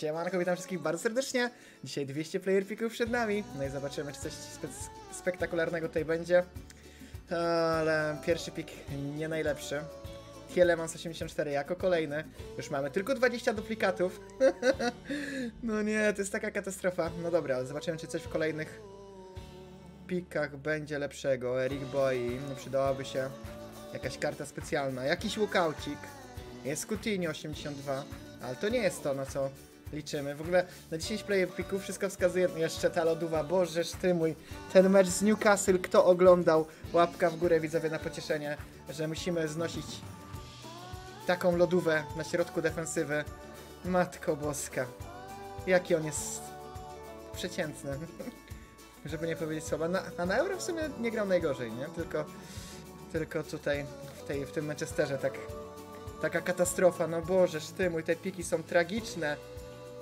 Siemanko, witam wszystkich bardzo serdecznie. Dzisiaj 200 player picków przed nami. No i zobaczymy, czy coś spe- spektakularnego tutaj będzie. Ale pierwszy pik nie najlepszy. Tielemans 84 jako kolejny. Już mamy tylko 20 duplikatów. no nie, to jest taka katastrofa. No dobra, zobaczymy, czy coś w kolejnych pikach będzie lepszego. Eric Boy, no przydałaby się jakaś karta specjalna. Jakiś lookoutik. Jest Coutinho 82, ale to nie jest to, na co liczymy. W ogóle na 10 player picków wszystko wskazuje, jeszcze ta lodowa, bożeż ty mój, ten mecz z Newcastle, kto oglądał, łapka w górę widzowie na pocieszenie, że musimy znosić taką lodówę na środku defensywy. Matko boska, jaki on jest przeciętny. Żeby nie powiedzieć słowa. Na, a na Euro w sumie nie grał najgorzej, nie? Tylko, tylko tutaj w, tej, w tym Manchesterze tak Taka katastrofa, no bożeż ty mój, te piki są tragiczne.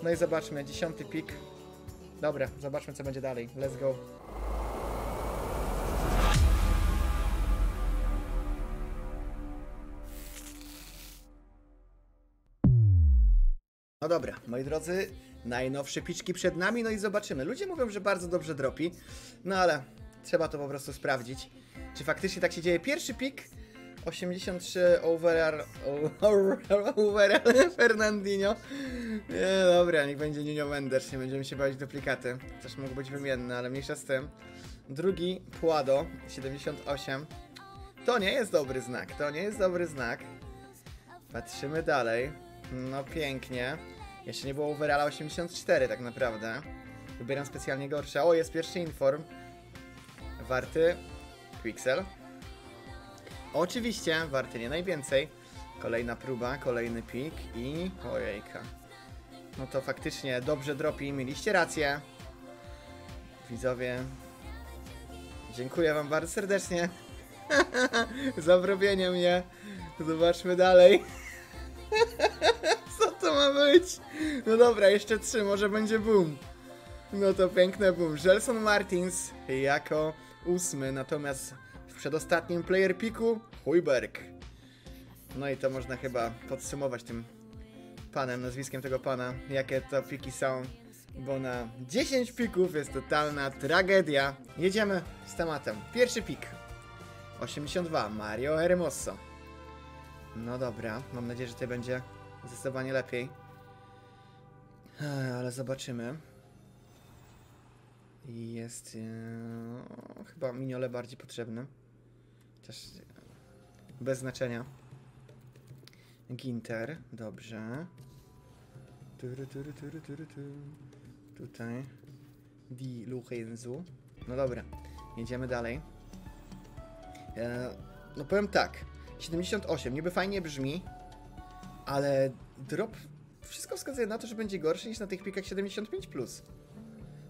No i zobaczmy, dziesiąty pik. Dobra, zobaczmy co będzie dalej. Let's go. No dobra, moi drodzy, najnowsze piczki przed nami, no i zobaczymy. Ludzie mówią, że bardzo dobrze dropi, no ale trzeba to po prostu sprawdzić. Czy faktycznie tak się dzieje? Pierwszy pik 83 overall, overall Fernandinho. Nie, dobra, niech będzie Nino Mendes, nie będziemy się bawić duplikaty. Też mógł być wymienny, ale mniejsza z tym. Drugi Puado, 78. To nie jest dobry znak, to nie jest dobry znak. Patrzymy dalej. No pięknie. Jeszcze nie było overalla 84 tak naprawdę. Wybieram specjalnie gorsze. O, jest pierwszy inform. Warty Pixel. Oczywiście, warty nie najwięcej. Kolejna próba, kolejny pik i... Ojejka. No to faktycznie dobrze dropi, mieliście rację. Widzowie, dziękuję wam bardzo serdecznie za wrobienie mnie. Zobaczmy dalej. Co to ma być? No dobra, jeszcze trzy, może będzie boom. No to piękne boom. Gelson Martins jako ósmy, natomiast w przedostatnim player piku Hujberg. No i to można chyba podsumować tym panem, nazwiskiem tego pana, jakie to piki są, bo na 10 pików jest totalna tragedia. Jedziemy z tematem. Pierwszy pik. 82, Mario Hermoso. No dobra, mam nadzieję, że tutaj będzie zdecydowanie lepiej. Ale zobaczymy. Jest e, chyba miniole bardziej potrzebny. Chociaż bez znaczenia. Ginter, dobrze. Turu, turu, turu, turu, tu. Tutaj. Di. No dobra, jedziemy dalej. E, no powiem tak. 78, niby fajnie brzmi, ale drop wszystko wskazuje na to, że będzie gorszy niż na tych pikach 75+.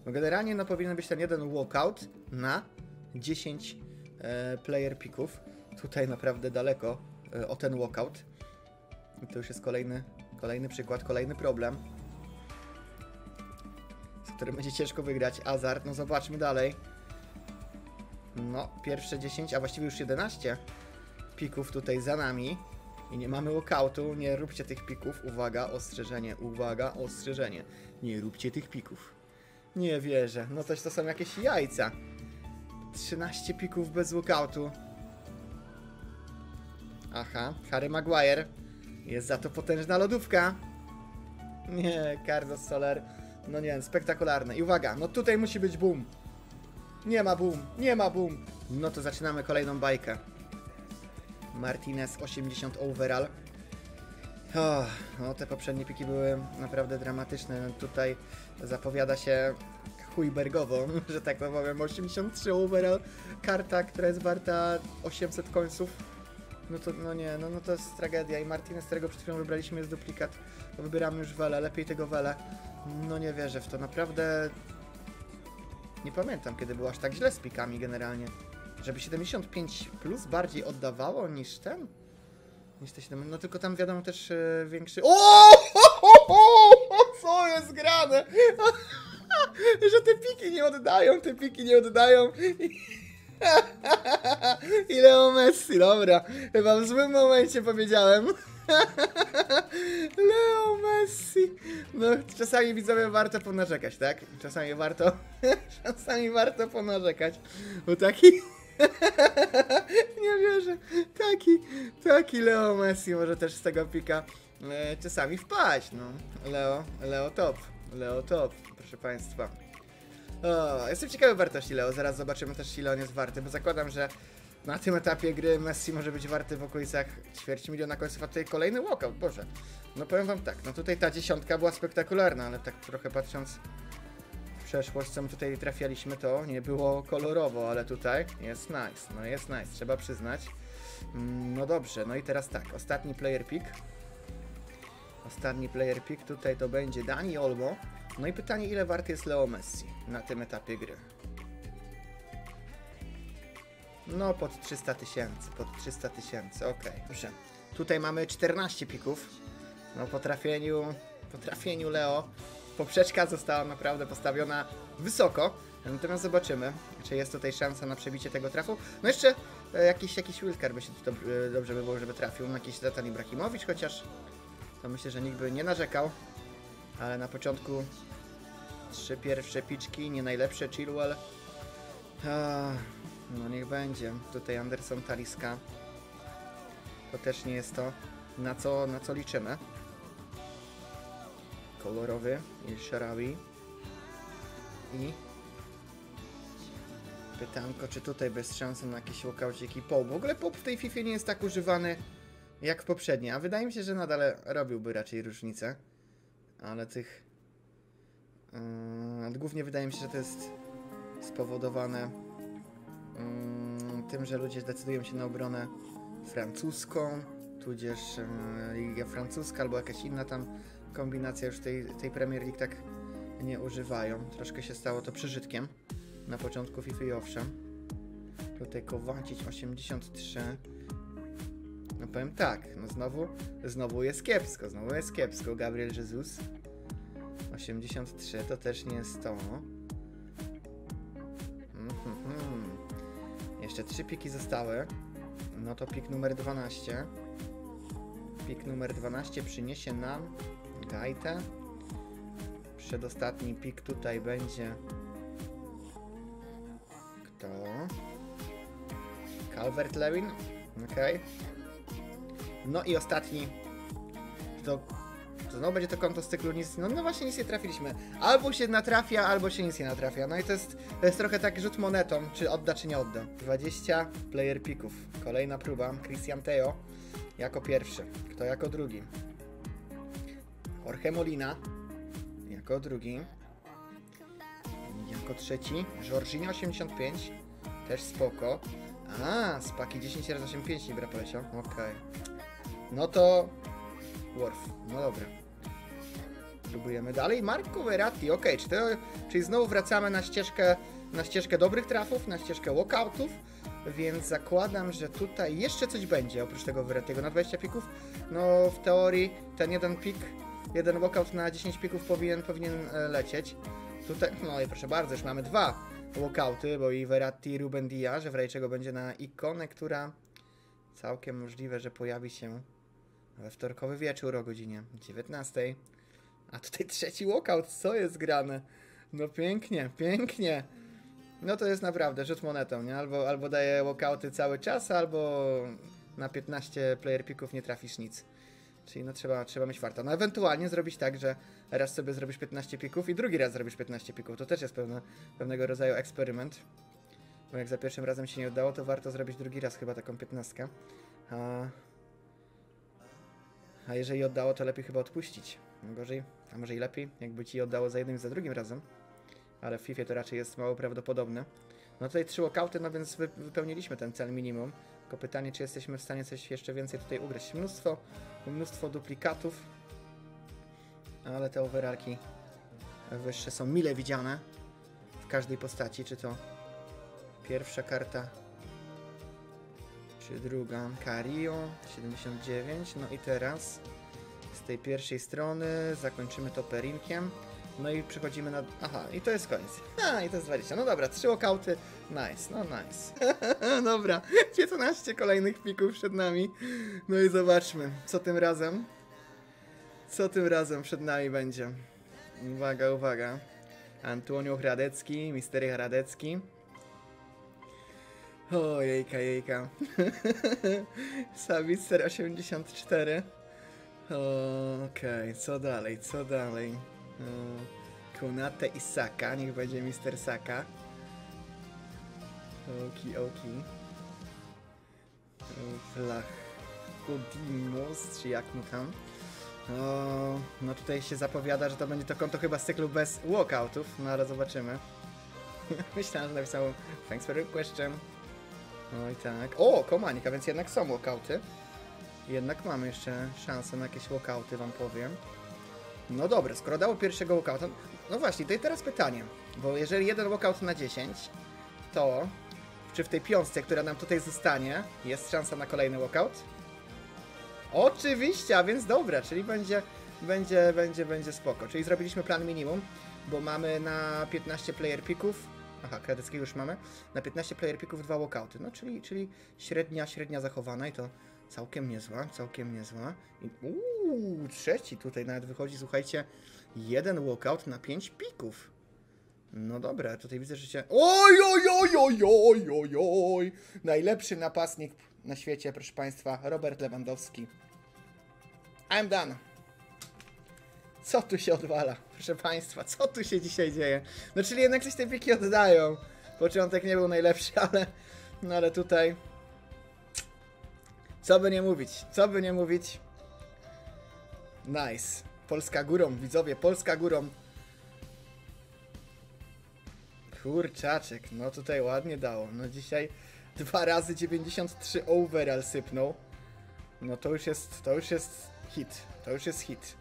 No generalnie no, powinien być ten jeden walkout na 10 e, player pików. Tutaj naprawdę daleko e, o ten walkout. I to już jest kolejny, kolejny przykład, kolejny problem. Z którym będzie ciężko wygrać. Azart, no zobaczmy dalej. No, pierwsze 10, a właściwie już 11 pików tutaj za nami. I nie mamy walkoutu, nie róbcie tych pików. Uwaga, ostrzeżenie, uwaga, ostrzeżenie. Nie róbcie tych pików. Nie wierzę, no toś to są jakieś jajca. 13 pików bez walkoutu. Aha, Harry Maguire. Jest za to potężna lodówka. Nie, Carlos Soler. No nie wiem, spektakularne. I uwaga, no tutaj musi być boom. Nie ma boom, nie ma boom. No to zaczynamy kolejną bajkę. Martinez 80 overall. Oh, no te poprzednie piki były naprawdę dramatyczne. No, tutaj zapowiada się chujbergowo, że tak powiem. 83 overall, karta, która jest warta 800 końców. No to, no nie, no, no to jest tragedia. I Martinez, którego przed chwilą wybraliśmy, jest duplikat. Wybieramy już Wele, lepiej tego Wele. No nie wierzę w to, naprawdę... Nie pamiętam, kiedy było aż tak źle z pikami generalnie. Żeby 75 plus bardziej oddawało niż ten? Niż te 7. No tylko tam wiadomo też e, większy. O! Co jest grane? Że te piki nie oddają, te piki nie oddają. I Leo Messi, dobra. Chyba w złym momencie powiedziałem. Leo Messi! No, czasami widzowie warto ponarzekać, tak? Czasami warto, czasami warto ponarzekać. Bo taki... Nie wierzę. Taki, taki Leo Messi może też z tego pika e, czasami wpaść, no. Leo, Leo top. Leo top, proszę państwa. O, jestem ciekawy wartości Leo, zaraz zobaczymy też ile on jest warty, bo zakładam, że na tym etapie gry Messi może być warty w okolicach ćwierć miliona końców, a tutaj kolejny walkout, boże. No powiem wam tak, no tutaj ta dziesiątka była spektakularna, ale tak trochę patrząc w przeszłość, co my tutaj trafialiśmy, to nie było kolorowo, ale tutaj jest nice, no jest nice, trzeba przyznać. Mm, No dobrze, no i teraz tak, ostatni player pick. Ostatni player pick tutaj to będzie Dani Olmo. No i pytanie, ile warty jest Leo Messi na tym etapie gry? No, pod 300 tysięcy, pod 300 tysięcy, okej. Dobrze. Tutaj mamy 14 pików. No, po trafieniu, po trafieniu Leo poprzeczka została naprawdę postawiona wysoko. Natomiast zobaczymy, czy jest tutaj szansa na przebicie tego trafu. No jeszcze e, jakiś, jakiś wildcard by się e, dobrze by było, żeby trafił. Jakiś Zlatan Ibrahimowicz chociaż. To myślę, że nikt by nie narzekał. Ale na początku trzy pierwsze piczki, nie najlepsze Chilwell. No niech będzie. Tutaj Anderson Taliska. To też nie jest to, na co, na co liczymy. Kolorowy El Sharawi. I pytanko, czy tutaj bez szansy na jakieś łokauciki Pope. W ogóle Pope w tej FIFA nie jest tak używany jak w poprzedniej, a wydaje mi się, że nadal robiłby raczej różnicę. Ale tych... Yy, głównie wydaje mi się, że to jest spowodowane mm, tym, że ludzie decydują się na obronę francuską, tudzież e, Liga Francuska albo jakaś inna tam kombinacja już tej, tej Premier League tak nie używają. Troszkę się stało to przeżytkiem na początku FIFA i owszem. Tutaj Kowacic 83. Powiem tak, no znowu, znowu jest kiepsko, znowu jest kiepsko. Gabriel Jesus 83 to też nie jest to. Mhm. Jeszcze trzy piki zostały. No to pik numer 12. Pik numer 12 przyniesie nam Gaitę. Przedostatni pik tutaj będzie. Kto? Calvert Lewin. Ok. No i ostatni. To, to znowu będzie to konto z cyklu nic. No, no właśnie nic nie trafiliśmy. Albo się natrafia, albo się nic nie natrafia. No i to jest, to jest trochę tak rzut monetą, czy odda, czy nie odda. 20 player pików. Kolejna próba. Christian Teo jako pierwszy. Kto jako drugi? Jorge Molina jako drugi. Jako trzeci Jorginho 85. Też spoko. A, z paki 10 razy 85 Libra poleciał. Okej. No to Worf. No dobra. Próbujemy dalej. Marco Verratti, okej, czy to, czyli znowu wracamy na ścieżkę, na ścieżkę dobrych trafów, na ścieżkę walkoutów, więc zakładam, że tutaj jeszcze coś będzie oprócz tego Verrattiego na 20 pików. No w teorii ten jeden pik, jeden walkout na 10 pików powinien, powinien e, lecieć. Tutaj, no i proszę bardzo, już mamy dwa walkouty, bo i Verratti i Ruben Diaz, że w razie czego będzie na ikonę, która całkiem możliwe, że pojawi się we wtorkowy wieczór o godzinie 19. A tutaj trzeci walkout, co jest grane? No pięknie, pięknie. No to jest naprawdę rzut monetą, nie? Albo, albo daje walkouty cały czas, albo na 15 player picków nie trafisz nic. Czyli no trzeba, trzeba mieć warto. No ewentualnie zrobić tak, że raz sobie zrobisz 15 pików i drugi raz zrobisz 15 pików. To też jest pewne, pewnego rodzaju eksperyment. Bo jak za pierwszym razem się nie udało, to warto zrobić drugi raz chyba taką 15. A, a jeżeli oddało, to lepiej chyba odpuścić. Gorzej, a może i lepiej, jakby ci oddało za jednym i za drugim razem. Ale w FIFA to raczej jest mało prawdopodobne. No tutaj trzy walkouty, no więc wy, wypełniliśmy ten cel minimum. Tylko pytanie, czy jesteśmy w stanie coś jeszcze więcej tutaj ugrać. Mnóstwo, mnóstwo duplikatów. Ale te overarki wyższe są mile widziane w każdej postaci. Czy to pierwsza karta, druga. Cario 79. No i teraz z tej pierwszej strony zakończymy to perinkiem. No i przechodzimy na... Aha, i to jest koniec. A, i to jest 20. No dobra, trzy walkouty. Nice, no nice. dobra, 15 kolejnych pików przed nami. No i zobaczmy, co tym razem... Co tym razem przed nami będzie. Uwaga, uwaga. Antonio Hradecki, Mistery Hradecki. O, jejka, jejka. Sabicer 84. Okej, co dalej, co dalej? O, Kunate i Saka, niech będzie Mister Saka. Oki, oki. Flachodimus, czy jak mu tam? O, no tutaj się zapowiada, że to będzie to konto chyba z cyklu bez walkoutów, no ale zobaczymy. Myślałem, że napisał Thanks for the question. Oj tak. O, Komanik, a więc jednak są walkouty. Jednak mamy jeszcze szansę na jakieś walkouty, wam powiem. No dobra, skoro dało pierwszego walkouta... No właśnie, to i teraz pytanie. Bo jeżeli jeden walkout na 10, to czy w tej piątce, która nam tutaj zostanie, jest szansa na kolejny walkout? Oczywiście, a więc dobra, czyli będzie, będzie, będzie, będzie spoko. Czyli zrobiliśmy plan minimum, bo mamy na 15 player picków, aha, kredyckiego już mamy, na 15 player picków dwa walkouty, no czyli, czyli średnia, średnia zachowana i to całkiem niezła, całkiem niezła. I, uuu, trzeci tutaj nawet wychodzi, słuchajcie, jeden walkout na 5 pików. No dobra, tutaj widzę, że się... Oj, oj, oj, oj, oj, oj, oj! Najlepszy napastnik na świecie, proszę Państwa, Robert Lewandowski. I'm done. Co tu się odwala, proszę Państwa, co tu się dzisiaj dzieje? No czyli jednak coś te piki oddają. Początek nie był najlepszy, ale... No ale tutaj... Co by nie mówić, co by nie mówić. Nice. Polska górą, widzowie, Polska górą. Kurczaczek, no tutaj ładnie dało. No dzisiaj dwa razy 93 overall sypnął. No to już jest, to już jest hit. To już jest hit.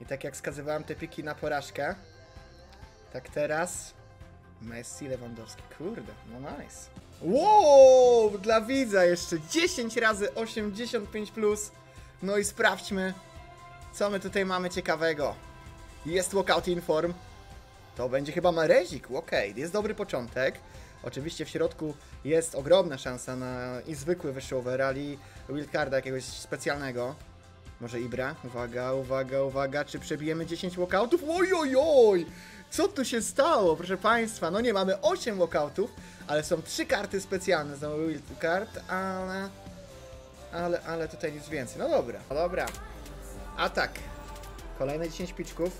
I tak jak skazywałem te piki na porażkę, tak teraz Messi, Lewandowski. Kurde, no nice. Wow, dla widza jeszcze 10 razy 85 plus. No i sprawdźmy, co my tutaj mamy ciekawego. Jest walkout inform. To będzie chyba Marezik, okej, jest dobry początek. Oczywiście w środku jest ogromna szansa na i zwykły wyższy overall i wildcarda jakiegoś specjalnego. Może Ibra? Uwaga, uwaga, uwaga, czy przebijemy 10 walkoutów? Oj, oj! Co tu się stało, proszę Państwa? No nie, mamy 8 walkoutów, ale są 3 karty specjalne, znowu wildcard, ale... Ale, ale tutaj nic więcej. No dobra, no dobra. Atak. Kolejne 10 piczków.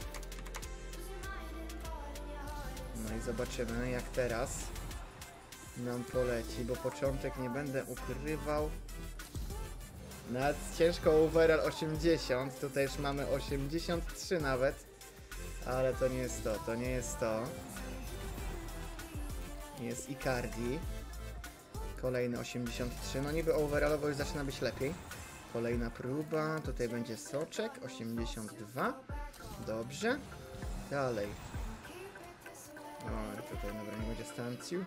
No i zobaczymy jak teraz nam poleci, bo początek nie będę ukrywał. Nad ciężko overall 80, tutaj już mamy 83 nawet. Ale to nie jest to, to nie jest to. Jest Icardi. Kolejny 83, no niby overallowo już zaczyna być lepiej. Kolejna próba, tutaj będzie soczek, 82. Dobrze. Dalej. O, tutaj dobra, nie będzie stancju.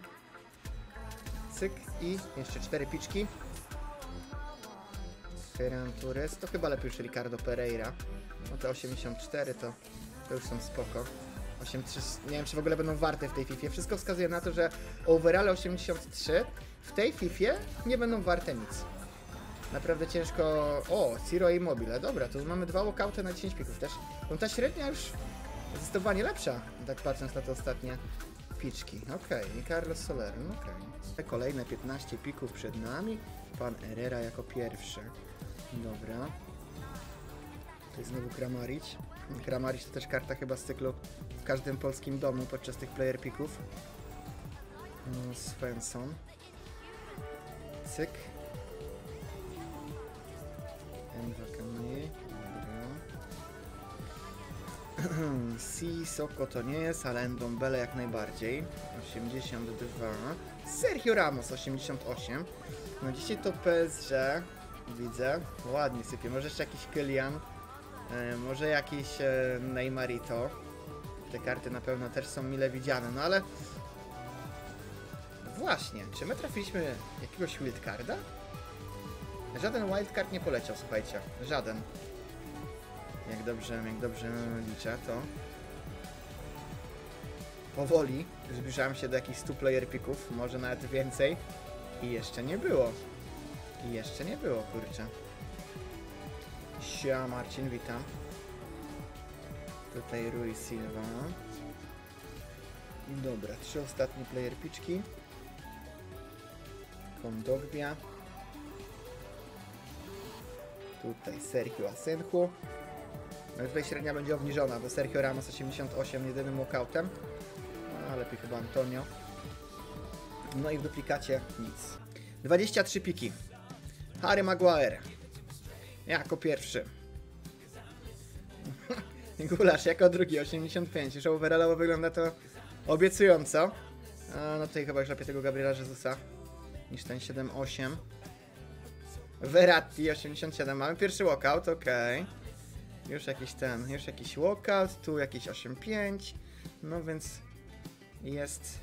Cyk i jeszcze cztery piczki. Ferran Torres, to chyba lepiej już Ricardo Pereira. No te 84 to, to już są spoko. 83, nie wiem czy w ogóle będą warte w tej FIFA. Wszystko wskazuje na to, że overall 83 w tej FIFA nie będą warte nic. Naprawdę ciężko... O, Ciro i Mobile. Dobra, to mamy dwa walkouty na 10 pików też. No ta średnia już zdecydowanie lepsza, tak patrząc na te ostatnie piczki. Okej, i Carlos Soler, no okej. Kolejne 15 pików przed nami. Pan Herrera jako pierwszy. Dobra. To jest znowu Kramaric. Kramaric to też karta chyba z cyklu w każdym polskim domu podczas tych player pików. No, Svensson. Cyk. Dobra. Si Soko to nie jest, ale Ndombele jak najbardziej. 82. Sergio Ramos 88. No dzisiaj to PSG widzę. Ładnie sypie. Może jeszcze jakiś Kylian. E, może jakiś e, Neymarito. Te karty na pewno też są mile widziane, no ale... Właśnie, czy my trafiliśmy jakiegoś wildcarda? Żaden wildcard nie poleciał, słuchajcie. Żaden. Jak dobrze, jak dobrze liczę, to powoli zbliżałem się do jakichś 100 player picków, może nawet więcej. I jeszcze nie było. I jeszcze nie było, kurczę. Sia Marcin, witam. Tutaj Rui Silva. Dobra, trzy ostatnie player pitchki. Kondogbia. Tutaj Sergio Asenjo. No tutaj średnia będzie obniżona, bo Sergio Ramos 88 jedynym walkoutem. No, lepiej chyba Antonio. No i w duplikacie nic. 23 piki. Harry Maguire. Jako pierwszy. Gulasz jako drugi, 85. Już overallowo wygląda to obiecująco. A, no tutaj chyba już lepiej tego Gabriela Jezusa niż ten 7-8. Verratti 87. Mamy pierwszy walkout, okej. Już jakiś ten, już jakiś walkout, tu jakiś 8-5. No więc jest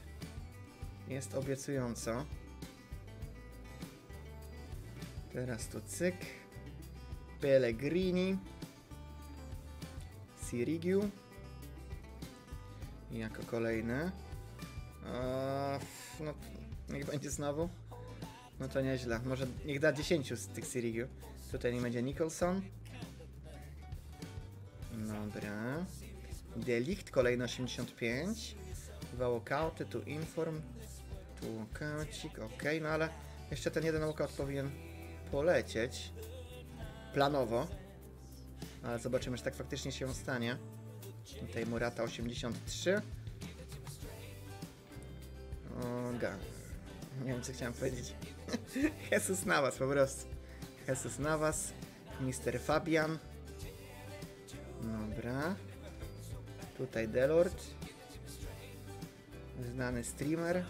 jest obiecująco. Teraz tu cyk. Pellegrini. Sirigiu. I jako kolejny. Eee, no, niech będzie znowu. No to nieźle. Może niech da 10 z tych Sirigiu. Tutaj nie będzie Nicholson. Dobra. Delicht, kolejny 85. Dwa tu inform. Tu ok, no ale jeszcze ten jeden walkout powinien polecieć. Planowo. Ale zobaczymy, czy tak faktycznie się stanie. Tutaj Murata 83. O, ga. Nie wiem, co chciałem powiedzieć. Jesus Navas po prostu. Jesus Navas. Mr. Fabian. Dobra. Tutaj Delort. Znany streamer.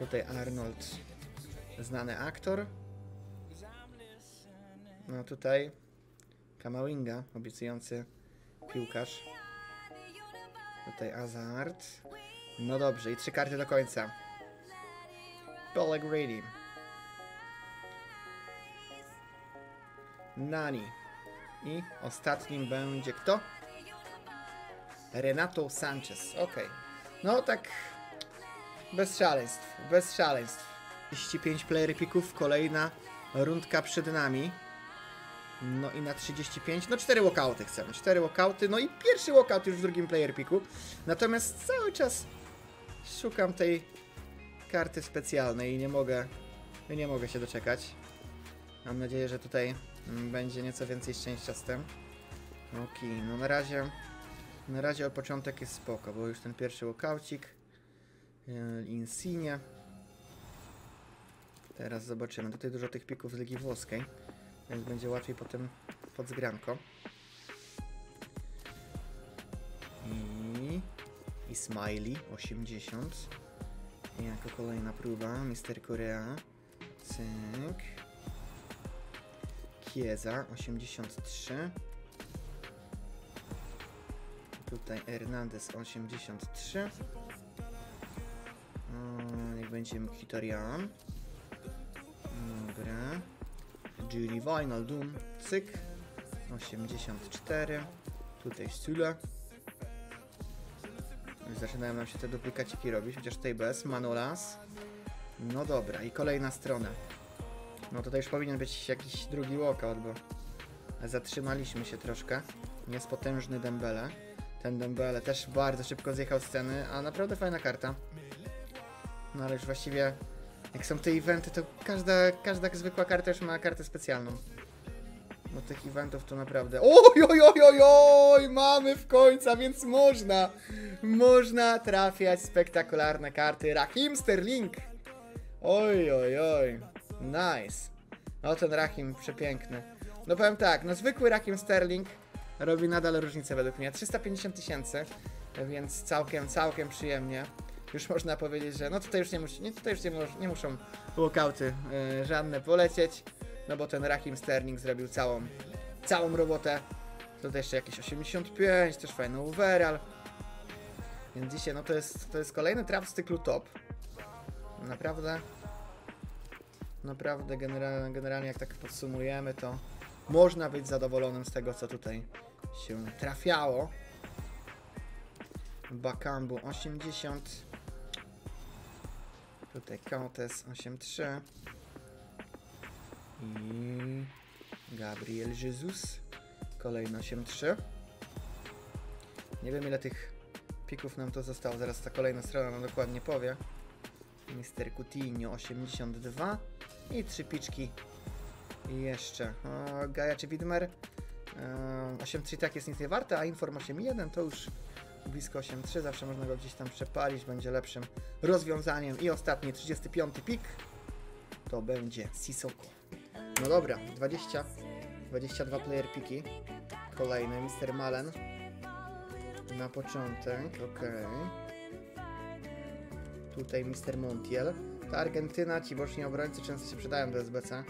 Tutaj Arnold. Znany aktor. No tutaj Kamałinga, obiecujący piłkarz. Tutaj Azard. No dobrze, i trzy karty do końca. Pellegrini. Nani. I ostatnim będzie kto? Renato Sanchez. Ok. No tak. Bez szaleństw. Bez szaleństw. 35 player pików. Kolejna rundka przed nami. No i na 35, no 4 walkouty chcemy, 4 walkouty, no i pierwszy walkout już w drugim player piku. Natomiast cały czas szukam tej karty specjalnej i nie mogę, nie mogę się doczekać. Mam nadzieję, że tutaj mm, będzie nieco więcej szczęścia z tym. Ok, no na razie, na razie o początek jest spoko, bo już ten pierwszy walkoucik, yy, Insigne. Teraz zobaczymy, tutaj dużo tych pików z Ligi Włoskiej. Więc będzie łatwiej potem pod zgranko. I... I Smiley 80. I jako kolejna próba Mister Korea. Cyk. Kieza 83. Tutaj Hernandez 83. O, niech będzie Mkhitaryan. Dobra. Gili Wijnaldum, cyk, 84, tutaj Sula. Zaczynają nam się te duplikaciki robić, chociaż tutaj bez, Manolas. No dobra, i kolejna strona. No tutaj już powinien być jakiś drugi walkout, bo zatrzymaliśmy się troszkę. Jest potężny Dembele. Ten Dembele też bardzo szybko zjechał z sceny, a naprawdę fajna karta. No ale już właściwie jak są te eventy, to każda, każda zwykła karta już ma kartę specjalną. Bo tych eventów to naprawdę... Oj, oj, oj, oj, oj, mamy w końcu, więc można, można trafiać spektakularne karty. Rahim Sterling. Oj, oj, oj, nice. No ten Rahim przepiękny. No powiem tak, no zwykły Rahim Sterling robi nadal różnicę według mnie. 350 tysięcy, więc całkiem, całkiem przyjemnie już można powiedzieć, że no tutaj już nie, mus, nie, tutaj już nie, nie muszą walkouty yy, żadne polecieć, no bo ten Rahim Sterling zrobił całą, całą robotę. Tutaj jeszcze jakieś 85, też fajny overall. Więc dzisiaj no to jest, to jest kolejny trap z cyklu top. Naprawdę, naprawdę genera generalnie jak tak podsumujemy to można być zadowolonym z tego co tutaj się trafiało. Bakambu 80. Tutaj Countess 83. I Gabriel Jesus. Kolejny 83. Nie wiem ile tych pików nam to zostało. Zaraz ta kolejna strona nam dokładnie powie. Mister Coutinho 82. I trzy piczki jeszcze. O, Gaja czy Widmer? Eee, 8.3 tak jest nic nie warte, a Inform 8.1 to już blisko 8.3. Zawsze można go gdzieś tam przepalić, będzie lepszym rozwiązaniem. I ostatni, 35 pik, to będzie Sisoko. No dobra, 20, 22 player piki. Kolejny, Mr. Malen. Na początek, ok. Tutaj Mr. Montiel. Ta Argentyna, ci boczni obrońcy często się przydają do SBC.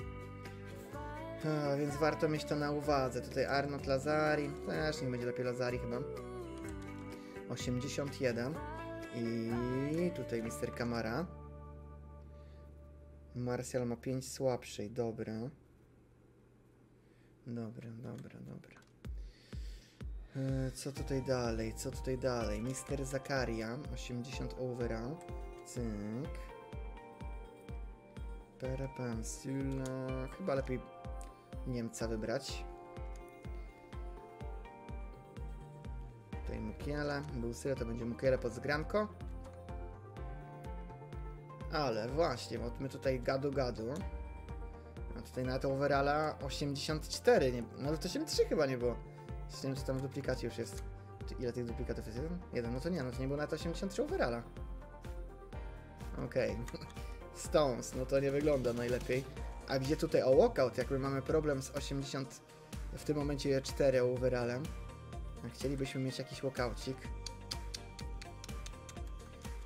Więc warto mieć to na uwadze. Tutaj Arnold Lazari. Też nie będzie lepiej Lazari chyba. 81. I tutaj Mr. Kamara. Martial ma 5 słabszej. Dobra. Dobra, dobra, dobra. E, Co tutaj dalej? Co tutaj dalej? Mr. Zakaria. 80 overall. Cyk. Perepensula. Chyba lepiej Niemca wybrać. Tutaj Mukiele. Był Syre, to będzie Mukiele pod zgranko. Ale właśnie, bo my tutaj gadu gadu. A tutaj na to overalla 84, nie, nawet 83 chyba nie było. Nie wiem, czy tam w duplikacie już jest. Czy ile tych duplikatów jest? Jeden? Jeden, no to nie, no to nie było nawet 83 overalla. Okej. Stones, no to nie wygląda najlepiej. A gdzie tutaj o walkout? Jak my mamy problem z 80 w tym momencie 4 overallem. Chcielibyśmy mieć jakiś walkoucik.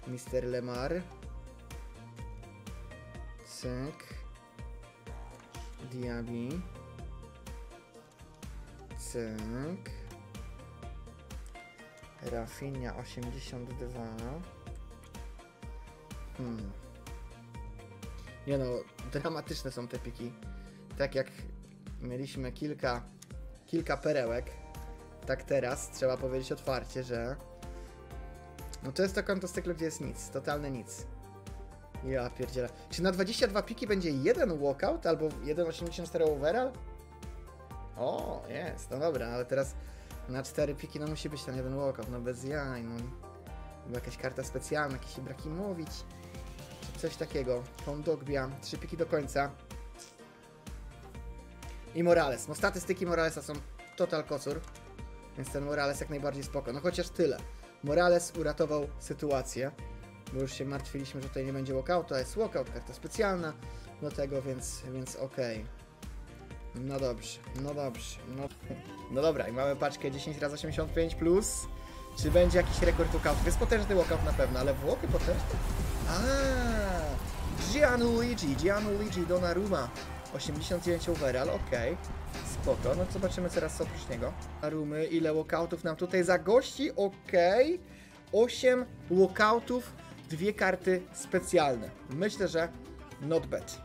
Mr. Lemar. Cyk. Diaby. Cyk. Rafinha 82. Hmm. Nie no, dramatyczne są te piki. Tak jak mieliśmy kilka, kilka perełek, tak teraz trzeba powiedzieć otwarcie, że no to jest to konto z cyklu, gdzie jest nic, totalne nic. Ja pierdzielę. Czy na 22 piki będzie jeden walkout albo 1,84 overall? O, jest, no dobra, ale teraz na 4 piki no musi być ten jeden walkout, no bez jaj, no. Jakaś karta specjalna, jakiś Ibrakimowicz, czy coś takiego. Kondogbia, 3 piki do końca. I Morales. No statystyki Moralesa są total kocur, więc ten Morales jak najbardziej spoko. No chociaż tyle. Morales uratował sytuację, bo już się martwiliśmy, że tutaj nie będzie walkoutu, a jest walkout, karta specjalna do tego, więc, więc okej. No dobrze, no dobrze. No, no dobra, i mamy paczkę 10 razy 85 plus. Czy będzie jakiś rekord walkoutów? Jest potężny walkout na pewno, ale Włochy potężny? A, Gianluigi, Gianluigi Donnarumma. 89 overall, okej. Spoko, no zobaczymy teraz co oprócz niego. Rumy, ile walkoutów nam tutaj zagości, okej. 8 walkoutów, dwie karty specjalne. Myślę, że not bad.